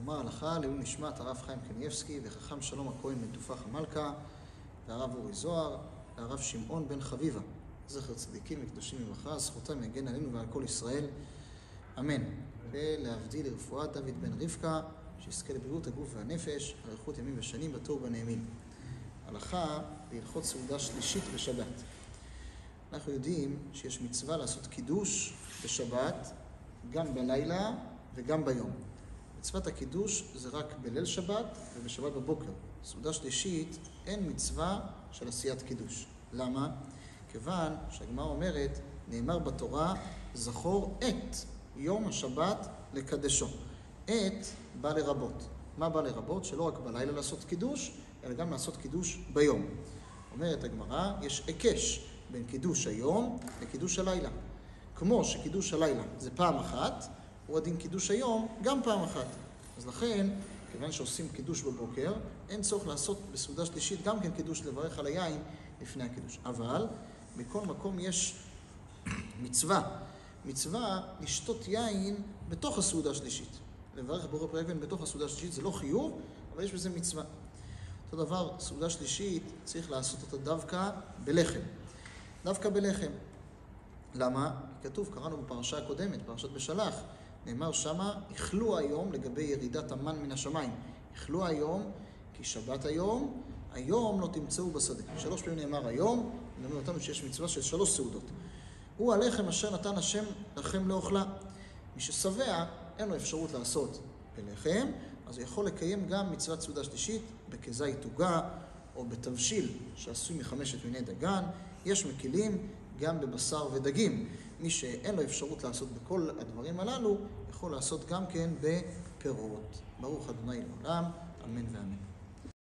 נאמר הלכה לעילוי נשמת הרב חיים קניאבסקי וחכם שלום הכהן בן תופח המלכה והרב אורי זוהר והרב שמעון בן חביבה. זכר צדיקים וקדושים לברכה, זכותם יגן עלינו ועל כל ישראל, אמן. ולהבדיל לרפואת דוד בן רבקה, שיזכה לבריאות הגוף והנפש, אריכות ימים ושנים בטור בנעימים. הלכה בהלכות סעודה שלישית בשבת. אנחנו יודעים שיש מצווה לעשות קידוש בשבת, גם בלילה וגם ביום. מצוות הקידוש זה רק בליל שבת ובשבת בבוקר. סעודה שלישית, אין מצווה של עשיית קידוש. למה? כיוון שהגמרא אומרת, נאמר בתורה, זכור את יום השבת לקדשו. את בא לרבות. מה בא לרבות? שלא רק בלילה לעשות קידוש, אלא גם לעשות קידוש ביום. אומרת הגמרא, יש היקש בין קידוש היום לקידוש הלילה. כמו שקידוש הלילה זה פעם אחת, הוא הדין קידוש היום גם פעם אחת. אז לכן, כיוון שעושים קידוש בבוקר, אין צורך לעשות בסעודה שלישית גם כן קידוש לברך על היין לפני הקידוש. אבל מכל מקום יש מצווה. מצווה לשתות יין בתוך הסעודה השלישית. לברך בורא פרי אבן בתוך הסעודה השלישית זה לא חיוב, אבל יש בזה מצווה. אותו דבר, סעודה שלישית, צריך לעשות אותה דווקא בלחם. דווקא בלחם. למה? כתוב, קראנו בפרשה הקודמת, פרשת בשלח, נאמר שמה, איכלו היום לגבי ירידת המן מן השמיים. איכלו היום, כי שבת היום, היום לא תמצאו בשדה. שלוש פעמים נאמר היום, נאמר אותנו שיש מצווה של שלוש סעודות. הוא הלחם אשר נתן השם לכם לאוכלה. מי ששבע, אין לו אפשרות לעשות בלחם, אז הוא יכול לקיים גם מצוות סעודה שלישית בכזית עוגה או בתבשיל שעשוי מחמשת מיני דגן. יש מקלים גם בבשר ודגים. מי שאין לו אפשרות לעשות בכל הדברים הללו, יכול לעשות גם כן בפירות. ברוך ה' לעולם, אמן ואמן.